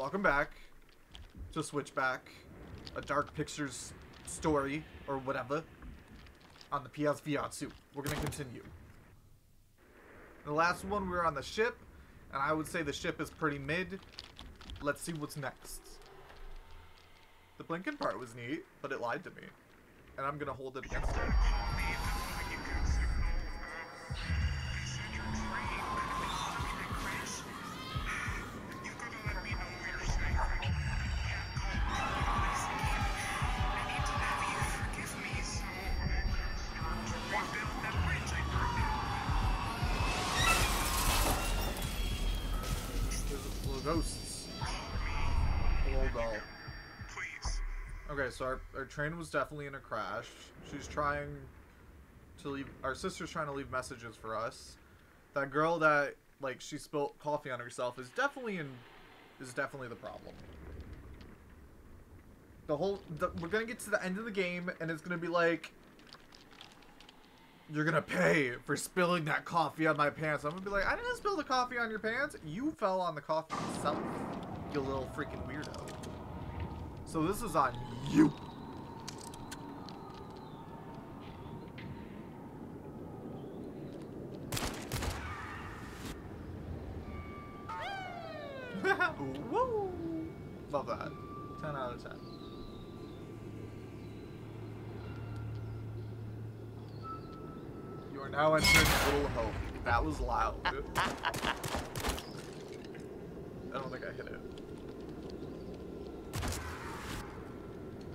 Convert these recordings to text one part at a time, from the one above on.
welcome back to Switchback, a Dark Pictures story, or whatever, on the PSVR 2. We're gonna continue. The last one, we were on the ship, and I would say the ship is pretty mid. Let's see what's next. The blinking part was neat, but it lied to me. And I'm gonna hold it against it. Our, our train was definitely in a crash. She's trying to leave. Our sister's trying to leave messages for us. That girl that like she spilled coffee on herself is definitely in is definitely the problem. The whole the, we're gonna get to the end of the game and it's gonna be like you're gonna pay for spilling that coffee on my pants. I'm gonna be like, I didn't spill the coffee on your pants. You fell on the coffee yourself, you little freaking weirdo. So this is on you. Woo! Love that. 10 out of 10. You are now entering Little Hope. That was loud. I don't think I hit it.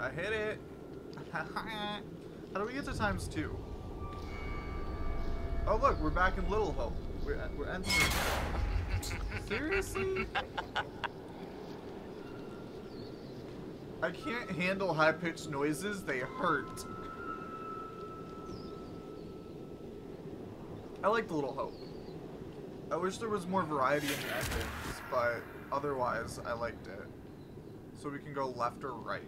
I hit it. How do we get to times two? Oh look, we're back in Little Hope. We're we're entering. Seriously? I can't handle high-pitched noises. They hurt. I like the Little Hope. I wish there was more variety in the endings, but otherwise, I liked it. So we can go left or right.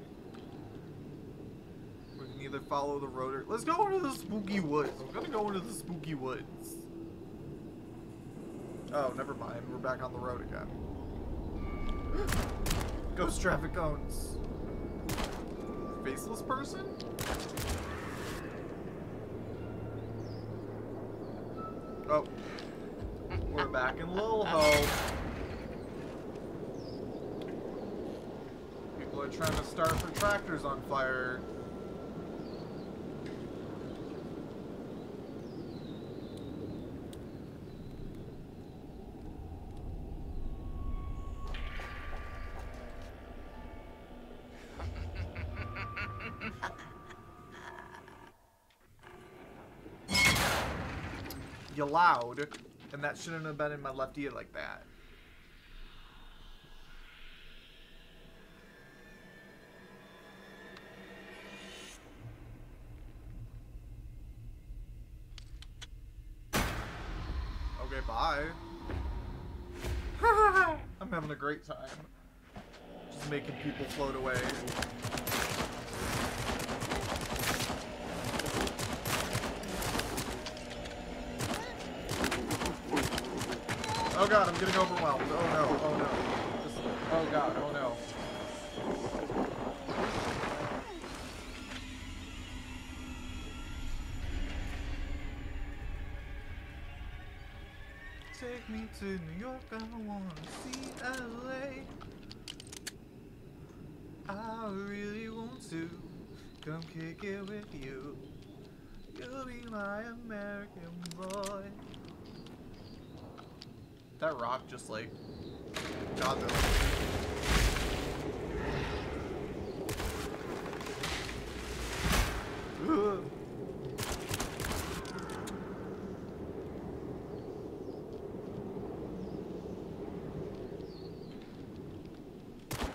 Can either follow the road or... Let's go into the spooky woods. I'm gonna go into the spooky woods. Oh, never mind. We're back on the road again. Ghost traffic cones. Faceless person? Oh. We're back in Lil Hope. People are trying to start for tractors on fire. You loud, and that shouldn't have been in my left ear like that. Okay, bye. I'm having a great time. Just making people float away. Oh god, I'm getting overwhelmed. Oh no, oh no. Just, oh god, oh no. Take me to New York, I wanna see LA. I really want to come kick it with you. You'll be my American boy. That rock just like them. Ugh.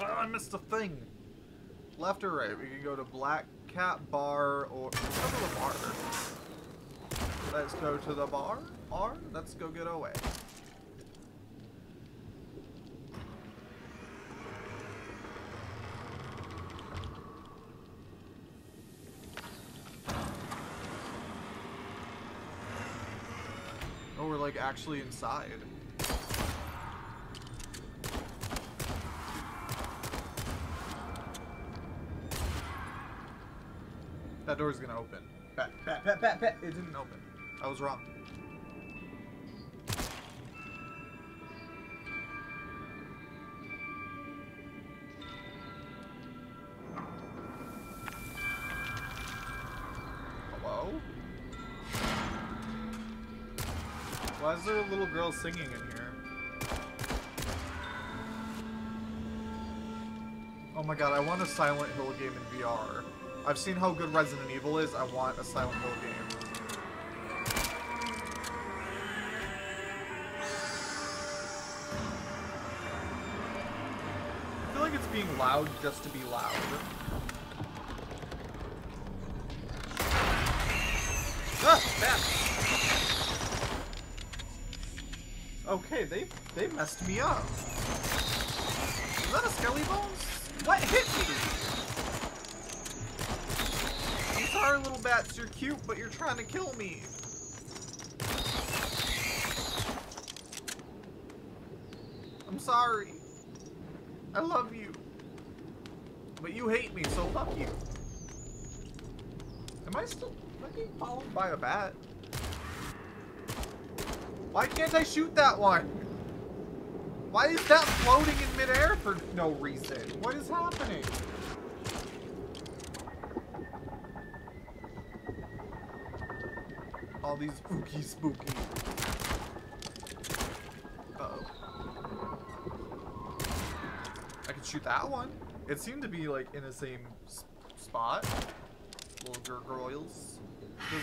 Oh, I missed a thing. Left or right? We can go to Black Cat Bar or let's go to the bar. Let's go to the bar. Or let's go get away. Oh, we're like actually inside. That door's gonna open. It didn't open. I was wrong. Singing in here? Oh my god, I want a Silent Hill game in VR. I've seen how good Resident Evil is, I want a Silent Hill game. I feel like it's being loud just to be loud. Ah, bat! Okay, they they messed me up. Is that a Skelly Bones? What hit me? I'm sorry, little bats. You're cute, but you're trying to kill me. I'm sorry. I love you. But you hate me, so fuck you. Am I still being followed by a bat? Why can't I shoot that one? Why is that floating in midair for no reason? What is happening? All these spooky spooky. Uh oh I can shoot that one. It seemed to be like in the same spot. Little gargoyles. Does...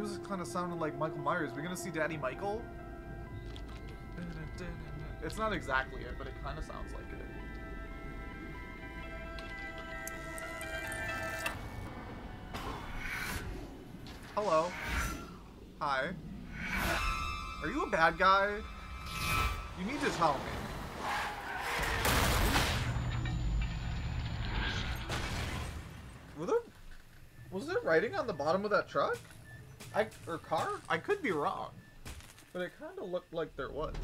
music kind of sounded like Michael Myers. We're gonna see Daddy Michael? It's not exactly it, but it kind of sounds like it. Hello. Hi. Are you a bad guy? You need to tell me. Were there, was there writing on the bottom of that truck? I or car? I could be wrong, but it kind of looked like there was.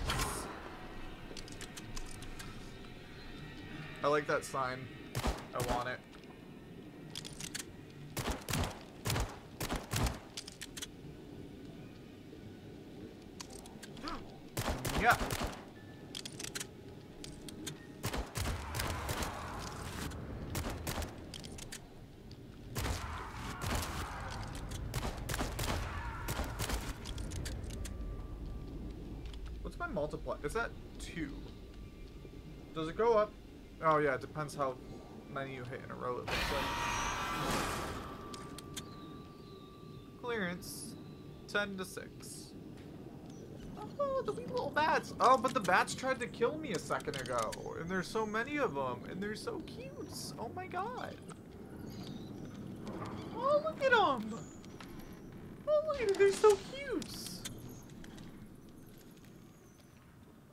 I like that sign. I want it. yeah. What's my multiply? Is that two? Does it go up? Oh yeah, it depends how many you hit in a row it looks like. Clearance. 10 to 6. Oh, the wee little bats. Oh, but the bats tried to kill me a second ago. And there's so many of them. And they're so cute. Oh my god. Oh, look at them. Oh, look at it. They're so cute.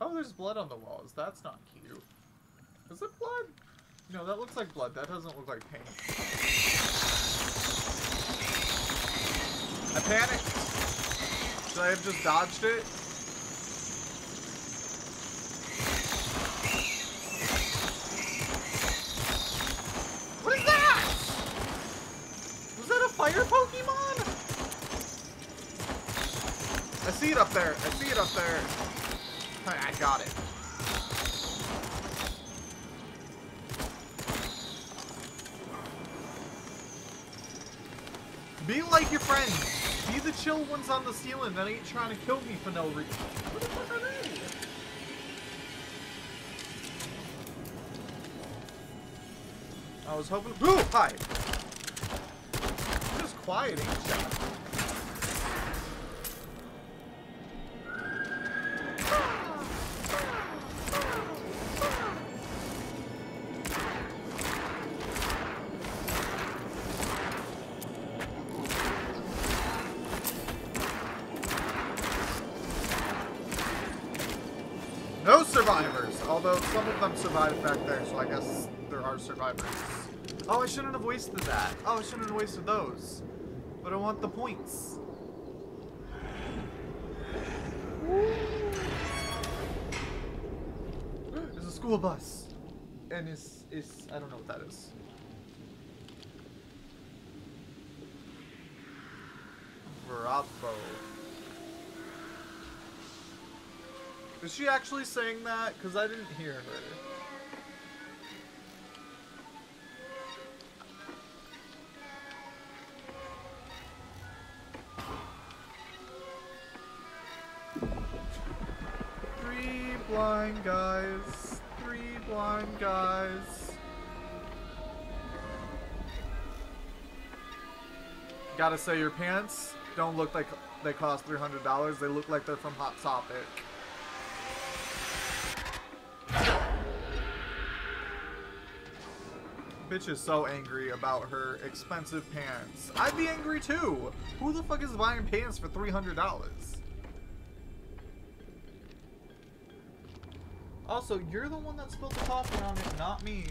Oh, there's blood on the walls. That's not cute. Is it blood? No, that looks like blood. That doesn't look like paint. I panicked. Should I have just dodged it? On the ceiling that ain't trying to kill me for no reason. What the fuck are they? I was hoping. Ooh, hi. I'm just quieting shit. No survivors! Although some of them survived back there, so I guess there are survivors. Oh, I shouldn't have wasted that. Oh, I shouldn't have wasted those. But I want the points. There's a school bus. And is is I don't know what that is. Bravo. Is she actually saying that? Because I didn't hear her. Three blind guys. Three blind guys. Gotta say, your pants don't look like they cost $300. They look like they're from Hot Topic. Bitch is so angry about her expensive pants. I'd be angry too. Who the fuck is buying pants for $300? Also, you're the one that spilled the coffee on it, not me.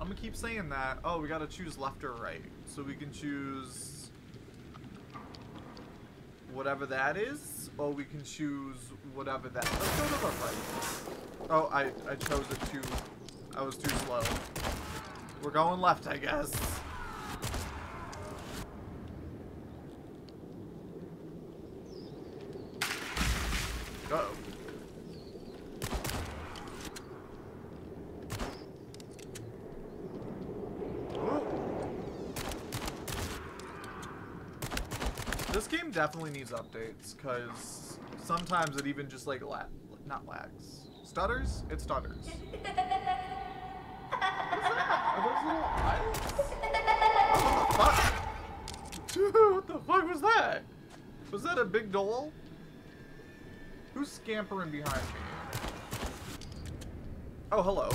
I'm gonna keep saying that. Oh, we gotta choose left or right. So we can choose whatever that is, or we can choose whatever that. Let's go to the right. Oh, I I chose it too. I was too slow. We're going left, I guess. Uh oh. This game definitely needs updates, because sometimes it even just like la not lags. Stutters? It stutters. What is that? Are those little eyes? What the fuck? Dude, what the fuck was that? Was that a big doll? Who's scampering behind me? Oh, hello.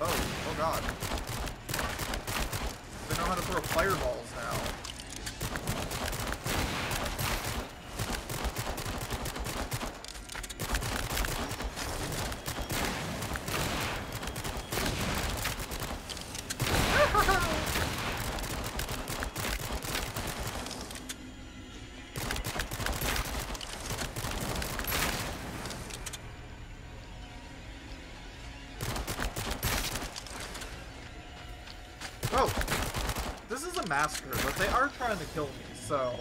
Oh, oh god. They know how to throw fireballs now. Massacre, but they are trying to kill me, so...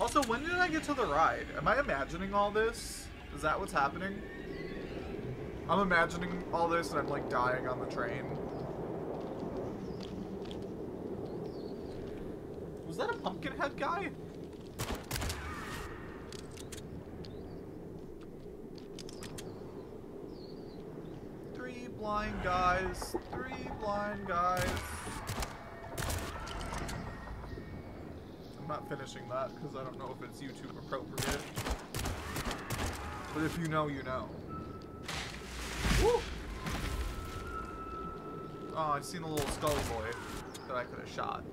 Also, when did I get to the ride? Am I imagining all this? Is that what's happening? I'm imagining all this and I'm like dying on the train. Was that a pumpkin head guy? Three blind guys. Three blind guys. I'm not finishing that because I don't know if it's YouTube appropriate. But if you know, you know. Woo! Oh, I've seen a little Scully boy that I could have shot.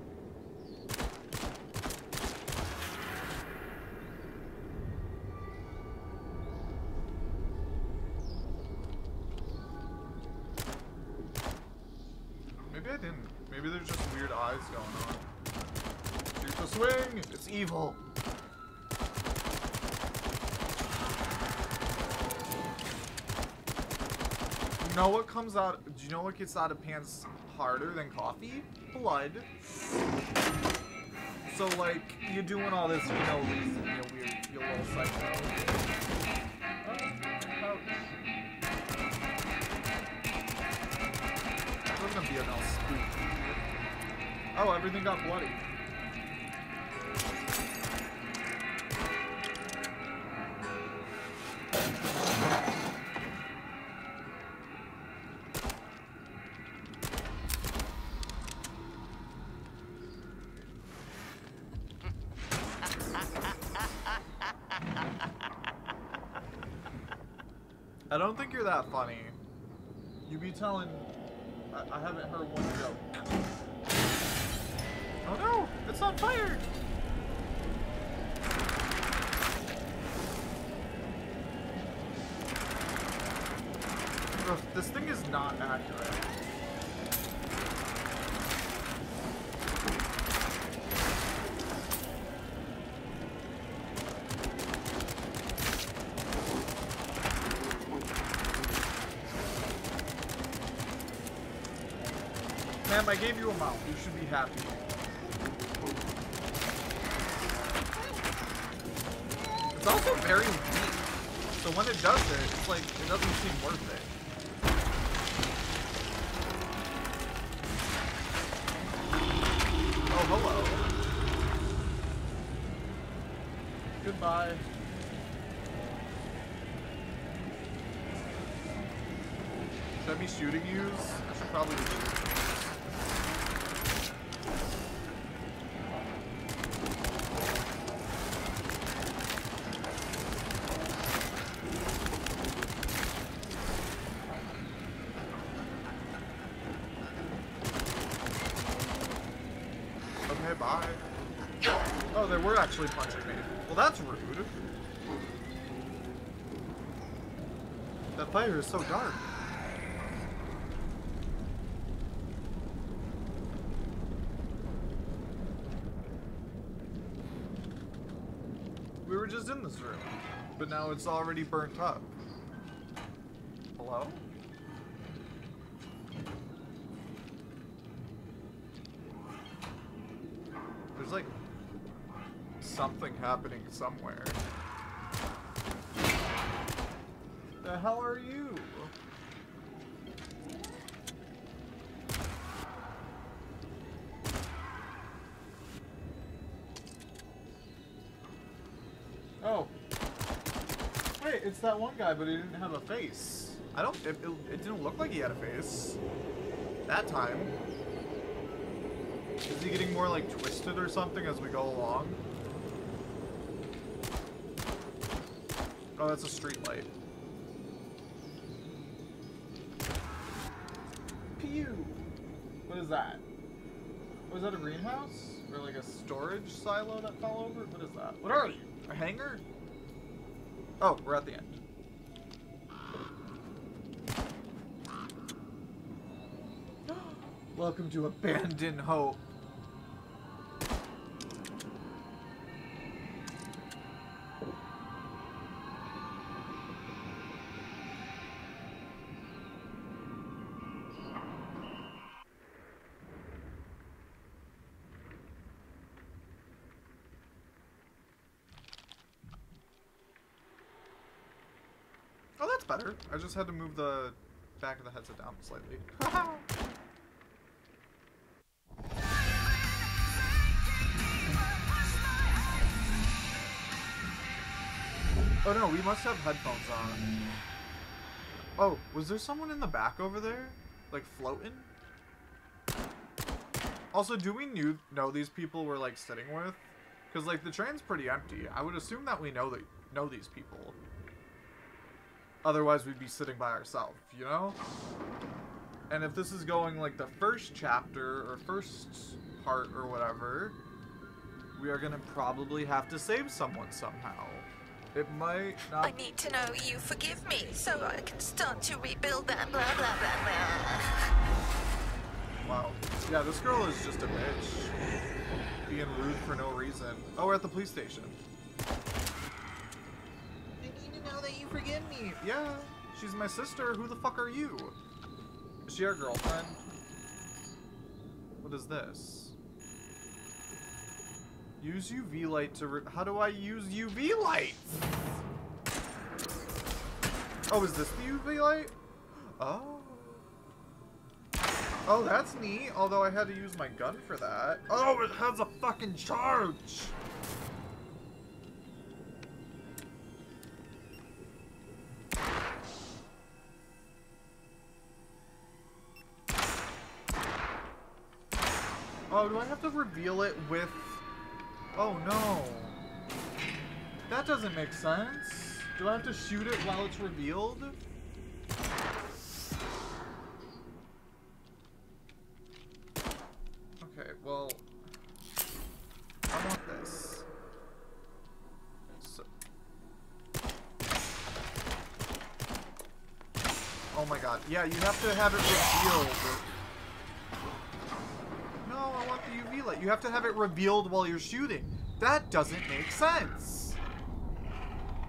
Maybe I didn't. Maybe there's just weird eyes going on. Shoot the swing! It's evil! You know what comes out? Do you know what gets out of pants harder than coffee? Blood. So like, you're doing all this for no reason, you weird, you little psycho. Oh. Oh, everything got bloody. Don't think you're that funny. You be telling. I, I haven't heard one joke. Oh no! It's on fire! This thing is not accurate. I gave you a mount. You should be happy. It's also very weak. So when it does it, it's like, it doesn't seem worth it. Oh, hello. Goodbye. Should I be shooting yous? I should probably be Okay, bye. Oh, they were actually punching me. Well, that's rude. That fire is so dark. We were just in this room, but now it's already burnt up. Hello? There's like something happening somewhere. The hell are you? Oh. Wait, it's that one guy, but he didn't have a face. I don't. It, it, it didn't look like he had a face. That time. Is he getting more like twisted or something as we go along? Oh, that's a street light. Pew! What is that? Oh, Was that a greenhouse? Or like a storage silo that fell over? What is that? What are you? A hangar? Oh, we're at the end. Welcome to Abandon Hope. I just had to move the back of the headset down slightly. oh no, we must have headphones on. Oh, was there someone in the back over there? Like floating? Also, do we knew, know these people we're like sitting with? Because like the train's pretty empty. I would assume that we know that know these people. Otherwise, we'd be sitting by ourselves, you know? And if this is going like the first chapter or first part or whatever, we are gonna probably have to save someone somehow. It might not. I need to know you forgive me so I can start to rebuild that blah blah blah blah. Wow. Yeah, this girl is just a bitch. Being rude for no reason. Oh, we're at the police station. I need to know that you forgive me. Yeah, she's my sister. Who the fuck are you? Is she our girlfriend? What is this? Use UV light to. How do I use UV light? Oh, is this the UV light? Oh. Oh, that's neat. Although I had to use my gun for that. Oh, it has a fucking charge. Oh, do I have to reveal it with... Oh, no. That doesn't make sense. Do I have to shoot it while it's revealed? Okay, well... I want this. So... Oh my god. Yeah, you have to have it revealed. No, I want the UV light. You have to have it revealed while you're shooting. That doesn't make sense.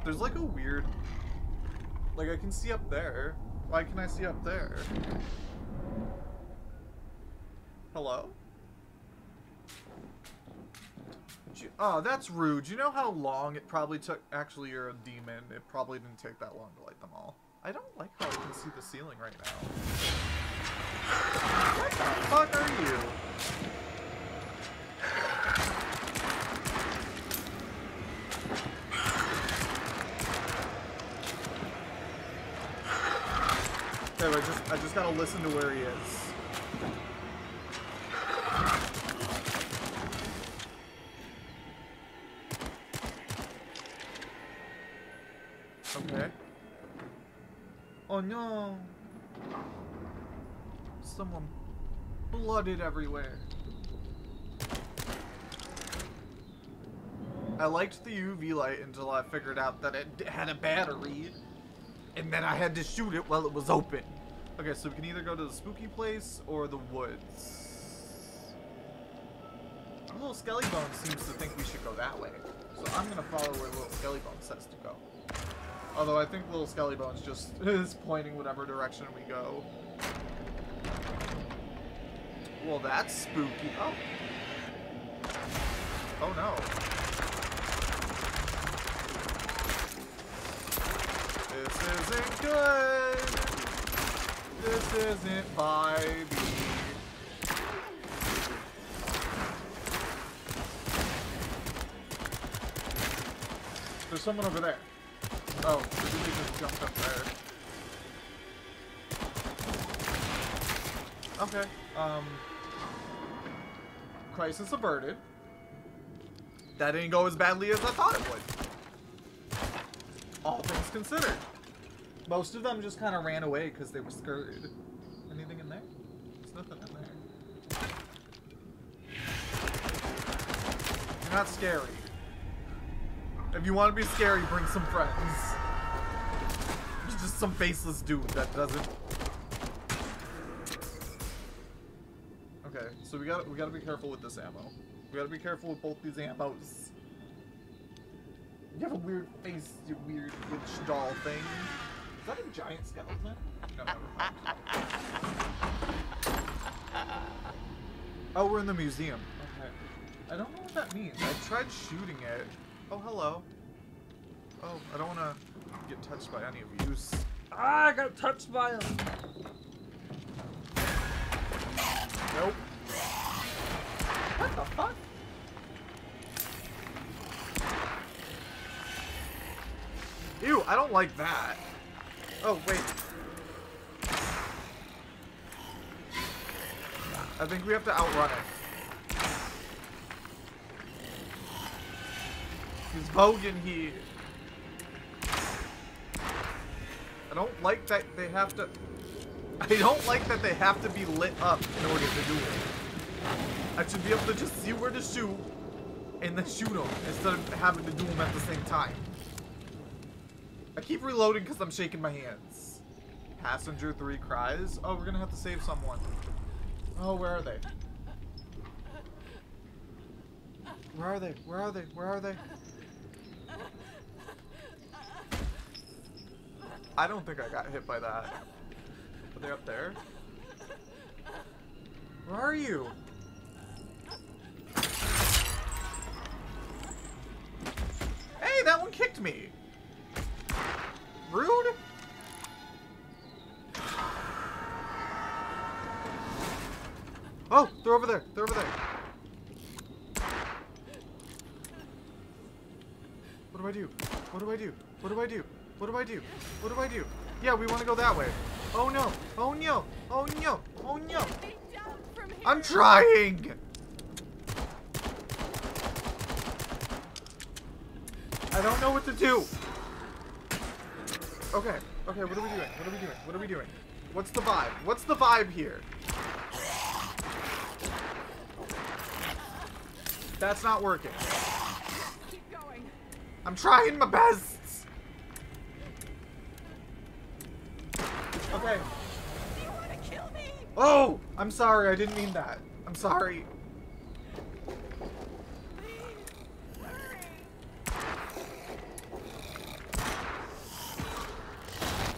There's like a weird... Like, I can see up there. Why can I see up there? Hello? Oh, that's rude. You know how long it probably took? Actually, you're a demon. It probably didn't take that long to light them all. I don't like how I can see the ceiling right now. What the fuck are you? Okay, I just gotta listen to where he is. Okay. Oh no! Someone blooded everywhere. I liked the UV light until I figured out that it had a battery, and then I had to shoot it while it was open. Okay, so we can either go to the spooky place or the woods. Little Skelly Bone seems to think we should go that way, so I'm gonna follow where Little Skelly Bone says to go. Although I think Little Skelly Bones just is pointing whatever direction we go. Well, that's spooky. Oh. Oh no. This isn't good. This isn't vibey. There's someone over there. Oh, the dude just jumped up there. Okay. Um. Crisis averted. That didn't go as badly as I thought it would. All things considered. Most of them just kind of ran away because they were scared. Anything in there? There's nothing in there. You're not scary. If you want to be scary, bring some friends. There's just some faceless dude that doesn't. Okay, so we got we got to be careful with this ammo. We got to be careful with both these ammos. You have a weird face, you weird witch doll thing. Is that a giant skeleton? No, never mind. Oh, we're in the museum. Okay. I don't know what that means. I tried shooting it. Oh, hello. Oh, I don't want to get touched by any of you. Ah, I got touched by him. Nope. What the fuck? Ew, I don't like that. Oh, wait. I think we have to outrun it. He's bogan here. I don't like that they have to... I don't like that they have to be lit up in order to do it. I should be able to just see where to shoot and then shoot them instead of having to do them at the same time. I keep reloading because I'm shaking my hands. Passenger 3 cries. Oh, we're gonna have to save someone. Oh, where are they? Where are they? Where are they? Where are they? I don't think I got hit by that. Are they up there? Where are you? Hey, that one kicked me. Do What do I do? Yeah, we want to go that way. Oh no! Oh no! Oh no! Oh no! I'm trying! I don't know what to do. Okay, okay, what are we doing? What are we doing? What are we doing? What's the vibe? What's the vibe here? That's not working. Keep going. I'm trying my best. Okay. You want to kill me? Oh, I'm sorry. I didn't mean that. I'm sorry.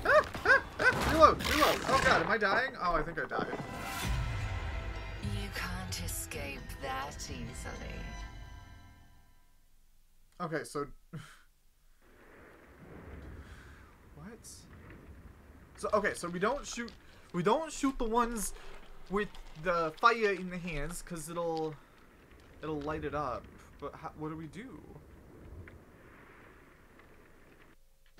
Ah, ah, ah, reload, reload. Oh god, am I dying? Oh, I think I died. You can't escape that easily. Okay, so what? So okay, so we don't shoot we don't shoot the ones with the fire in the hands cuz it'll it'll light it up. But how, what do we do?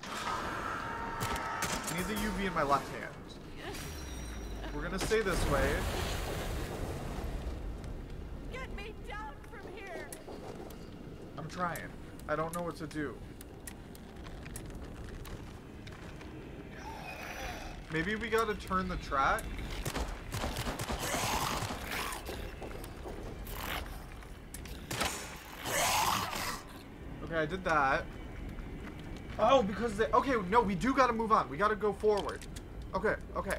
I need the UV in my left hand. We're gonna stay this way. Get me down from here. I'm trying. I don't know what to do. Maybe we gotta turn the track? Okay, I did that. Oh, because they- Okay, no, we do gotta move on. We gotta go forward. Okay, okay.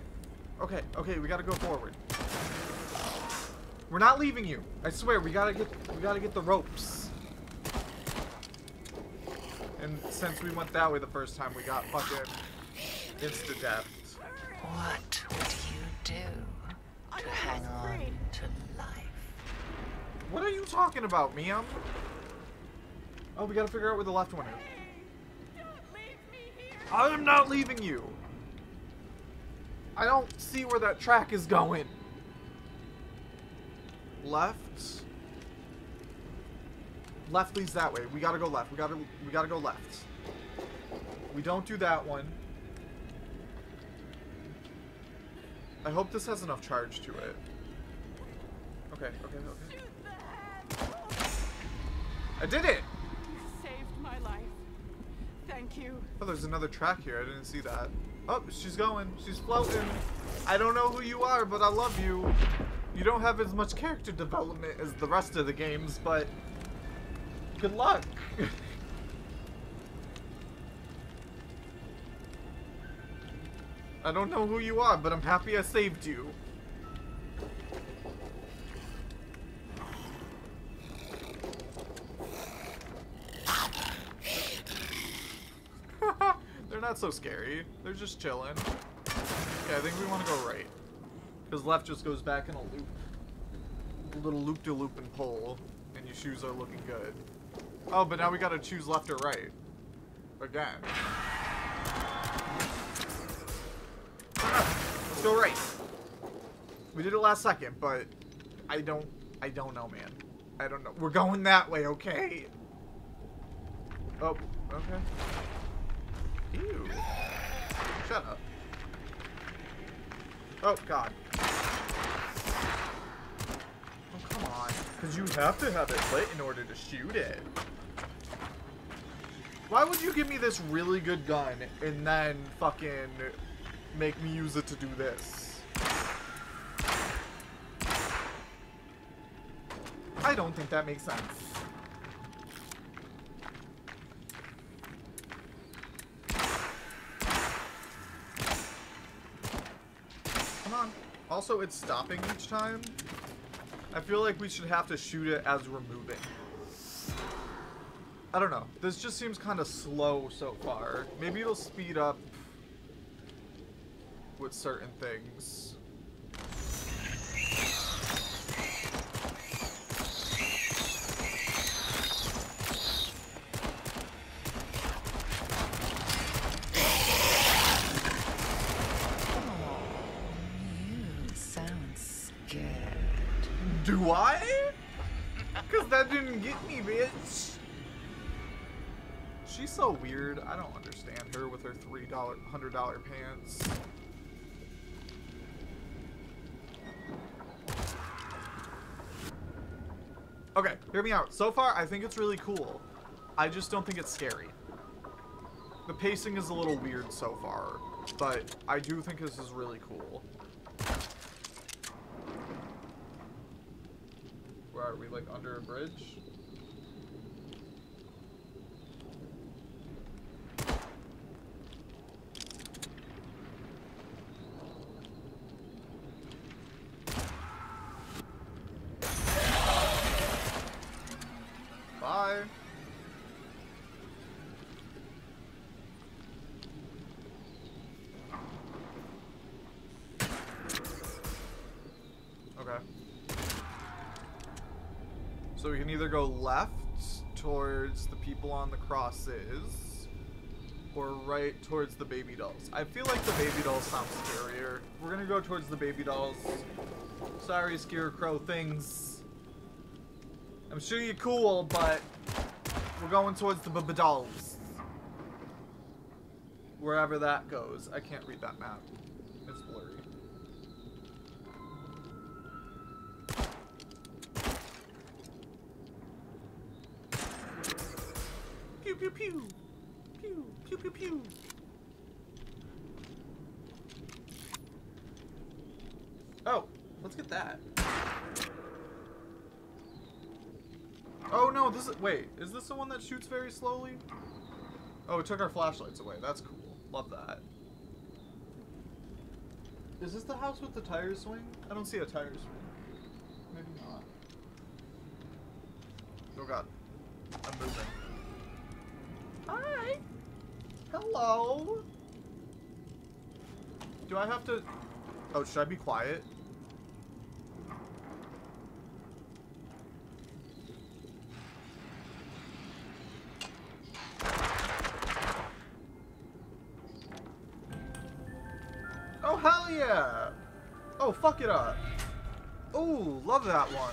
Okay, okay, we gotta go forward. We're not leaving you. I swear, we gotta get we gotta get the ropes. And since we went that way the first time, we got fucking insta talking about, Miam? Oh, we gotta figure out where the left one is. Don't leave me here. I am not leaving you. I don't see where that track is going. Left. Left leads that way. We gotta go left. We gotta we gotta go left. We don't do that one. I hope this has enough charge to it. Okay, okay, okay. Shoot the head. I did it! Saved my life. Thank you. Oh, there's another track here. I didn't see that. Oh, she's going. She's floating. I don't know who you are, but I love you. You don't have as much character development as the rest of the games, but good luck. I don't know who you are, but I'm happy I saved you. So scary. They're just chilling. Okay, I think we want to go right. Because left just goes back in a loop. A little loop-de-loop and pull. And your shoes are looking good. Oh, but now we gotta choose left or right. Again. Let's go right. We did it last second, but I don't I don't know, man. I don't know. We're going that way, okay? Oh, okay. Ew. Shut up. Oh, God. Oh, come on. Because you have to have it lit in order to shoot it. Why would you give me this really good gun and then fucking make me use it to do this? I don't think that makes sense. Come on. Also, it's stopping each time. I feel like we should have to shoot it as we're moving. I don't know. This just seems kind of slow so far. Maybe it'll speed up with certain things. Because that didn't get me, bitch. She's so weird. I don't understand her with her $3, $100 pants. Okay, hear me out. So far, I think it's really cool. I just don't think it's scary. The pacing is a little weird so far, but I do think this is really cool. Are we, like under a bridge? Can either go left towards the people on the crosses, or right towards the baby dolls. I feel like the baby dolls sound scarier. We're gonna go towards the baby dolls. Sorry, scarecrow things. I'm sure you're cool, but we're going towards the baby dolls. Wherever that goes. I can't read that map. It's blurry. Pew pew pew. Pew pew pew. Oh, let's get that. Oh no, this is wait, is this the one that shoots very slowly? Oh, it took our flashlights away. That's cool. Love that. Is this the house with the tire swing? I don't see a tire swing. Maybe not. Oh god. I'm moving. Hello! Do I have to... Oh, should I be quiet? Oh, hell yeah! Oh, fuck it up. Oh, love that one.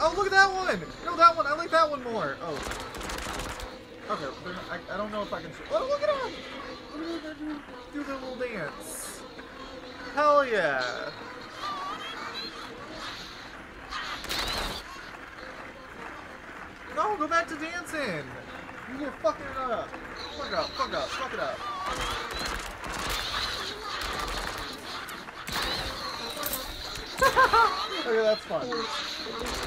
Oh, look at that one! No, that one. I like that one more. Oh. Okay, I, I don't know if I can... Oh, look at them! Look at them do, their little dance. Hell yeah! No, go back to dancing! You were fucking it up. Fuck up, fuck up, fuck it up. okay, that's fun.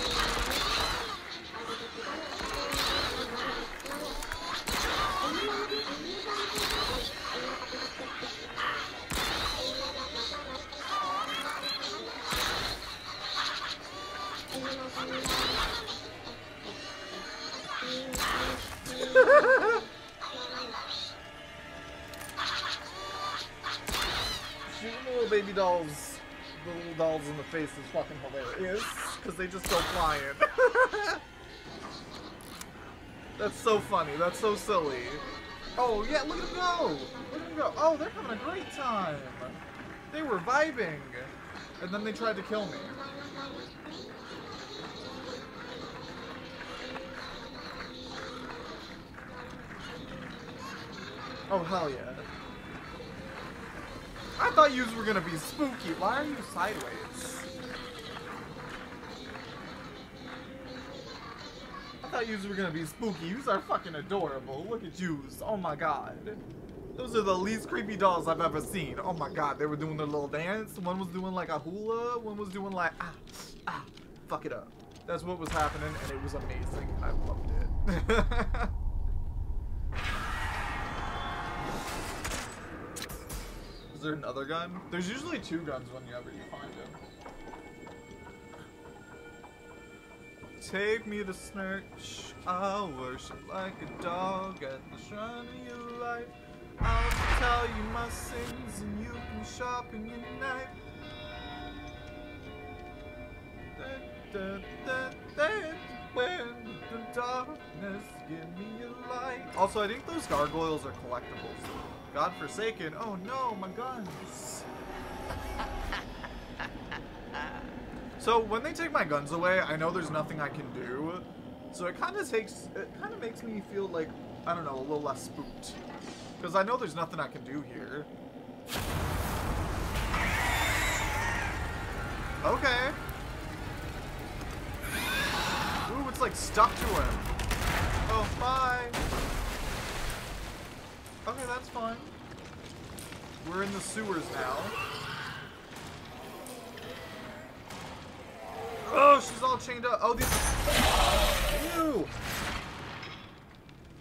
Shooting little baby dolls, the little dolls in the face is fucking hilarious because they just go flying. That's so funny. That's so silly. Oh yeah, look at them go! Look at them go! Oh, they're having a great time. They were vibing, and then they tried to kill me. Oh hell yeah! I thought yous were gonna be spooky. Why are you sideways? I thought yous were gonna be spooky. Yous are fucking adorable. Look at yous. Oh my god. Those are the least creepy dolls I've ever seen. Oh my god, they were doing their little dance. One was doing like a hula. One was doing like ah ah. Fuck it up. That's what was happening, and it was amazing. I loved it. there another gun? There's usually two guns whenever you find them. Take me to Snurch. I'll worship like a dog at the shrine of your life. I'll tell you my sins and you can sharpen your knife. When the darkness give me a light. Also, I think those gargoyles are collectibles. God forsaken. Oh no, my guns. So when they take my guns away, I know there's nothing I can do. So it kind of takes, it kind of makes me feel like, I don't know, a little less spooked. Because I know there's nothing I can do here. Okay. Ooh, it's like stuck to him. Oh, bye. Okay, that's fine. We're in the sewers now. Oh, she's all chained up. Oh, these. Ew.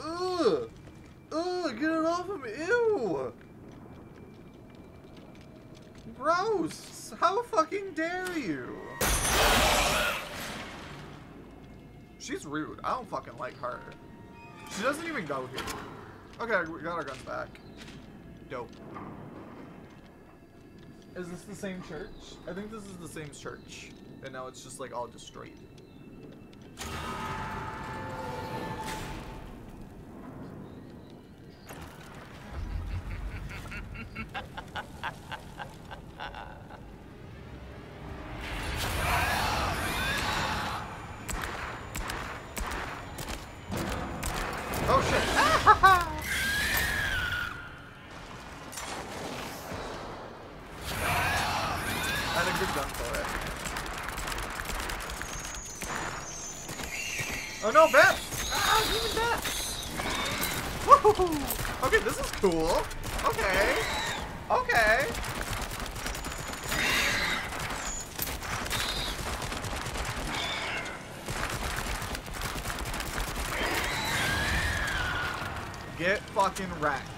Ugh. Ugh, get it off of me. Ew. Gross. How fucking dare you? She's rude. I don't fucking like her. She doesn't even go here. Okay, we got our guns back. Dope. Is this the same church? I think this is the same church. And now it's just like all destroyed. No, bats! Ah, even bats! Woohoo! Okay, this is cool. Okay. Okay. Get fucking wrecked.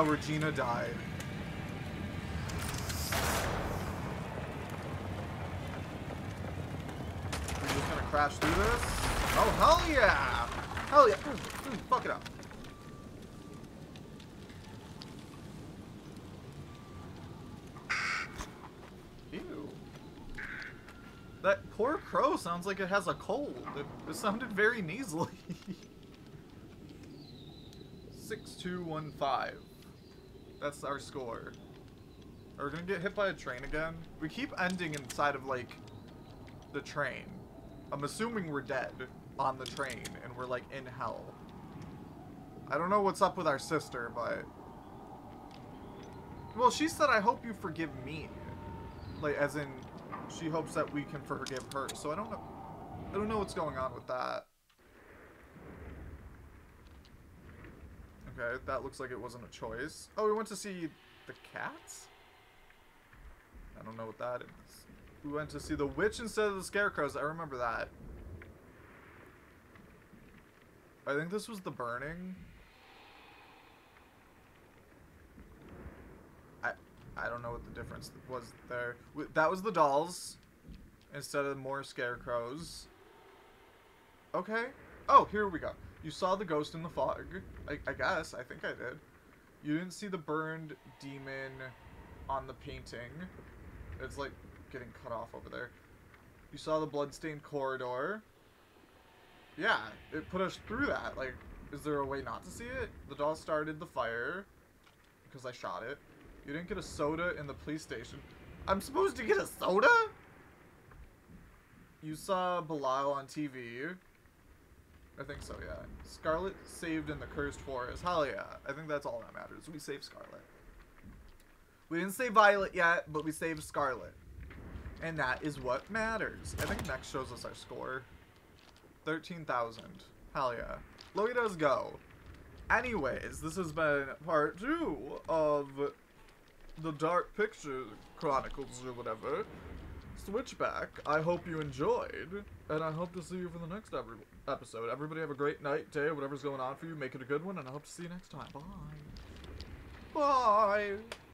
How Regina died. We're just gonna crash through this? Oh, hell yeah! Hell yeah! Mm, mm, fuck it up. Ew. That poor crow sounds like it has a cold. It, it sounded very nasally. 6215. That's our score. Are we gonna get hit by a train again? We keep ending inside of, like, the train. I'm assuming we're dead on the train and we're, like, in hell. I don't know what's up with our sister, but... Well, she said, I hope you forgive me. Like, as in, she hopes that we can forgive her. So I don't know. I don't know what's going on with that. Okay, that looks like it wasn't a choice. Oh, we went to see the cats? I don't know what that is. We went to see the witch instead of the scarecrows. I remember that. I think this was the burning. I I don't know what the difference was there. That was the dolls instead of more scarecrows. Okay. Oh, here we go. You saw the ghost in the fog. I, I guess. I think I did. You didn't see the burned demon on the painting. It's like getting cut off over there. You saw the bloodstained corridor. Yeah, it put us through that. Like, is there a way not to see it? The doll started the fire because I shot it. You didn't get a soda in the police station. I'm supposed to get a soda? You saw Belial on TV. I think so, yeah. Scarlet saved in the cursed forest. Hell yeah. I think that's all that matters. We saved Scarlet. We didn't save Violet yet, but we saved Scarlet. And that is what matters. I think next shows us our score. 13,000. Hell yeah. Loitas go. Anyways, this has been part two of the Dark Picture Chronicles or whatever. Switchback. I hope you enjoyed, and I hope to see you for the next every- episode. Everybody have a great night, day, whatever's going on for you. Make it a good one, and I hope to see you next time. Bye. Bye.